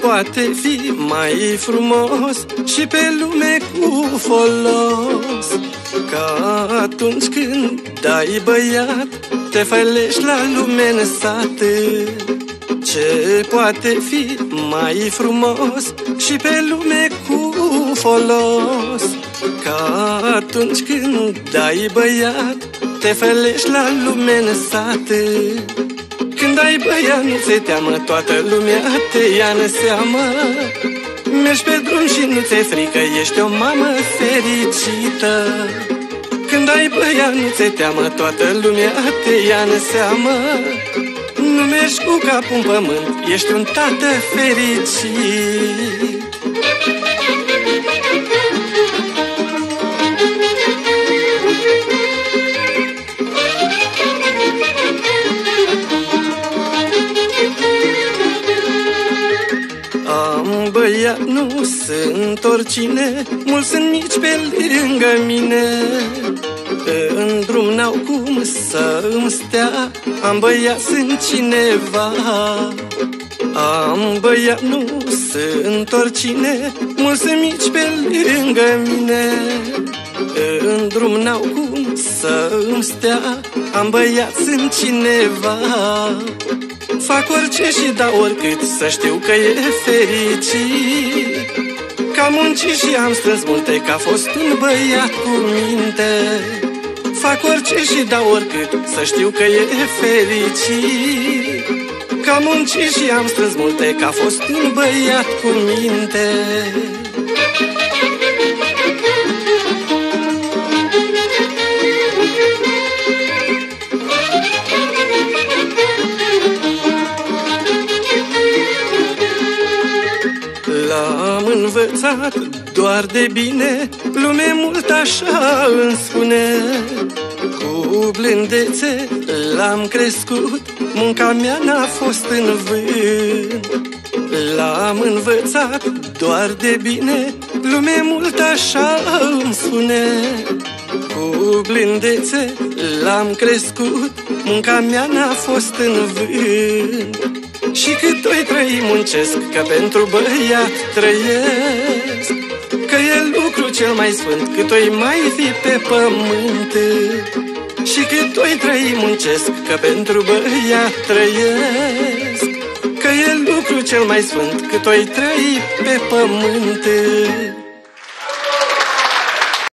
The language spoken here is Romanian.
poate fi mai frumos și pe lume cu folos. Ca atunci când dai băiat, te fălești la lume în sat. Ce poate fi mai frumos și pe lume cu folos? Ca atunci când dai băiat, te fălești la lume în sat când ai băiat, nu ți teamă Toată lumea te ia în seamă. Mergi pe drum și nu ți-e frică Ești o mamă fericită. Când ai băiat, nu ți teamă Toată lumea te ia în seamă. Nu mergi cu capul în pământ Ești un tată fericit băiat nu sunt oricine Mulți sunt mici pe lângă mine. În drum n-au cum să îmi stea Am băiat, sunt cineva. Am băiat, nu sunt oricine Mulți sunt mici pe lângă mine. În drum n-au cum să îmi stea Am băiat, sunt cineva Fac orice și da oricât Să știu că e fericit. Că am muncit și am strâns multe Că a fost un băiat cu minte. Fac orice și da oricât Să știu că e fericit. Că am muncit și am strâns multe Că a fost un băiat cu minte. L-am învățat doar de bine Lume mult așa îmi spune. Cu blândețe l-am crescut Munca mea n-a fost în vânt. L-am învățat doar de bine Lume mult așa îmi spune. Cu blândețe l-am crescut Munca mea n-a fost în vânt și cât doi trăi muncesc Că pentru băiat trăiesc. Că e lucru cel mai sfânt Cât o mai fi pe pământ. Și cât doi trăi muncesc Că pentru băiat trăiesc. Că e lucru cel mai sfânt Cât o trăi pe pământ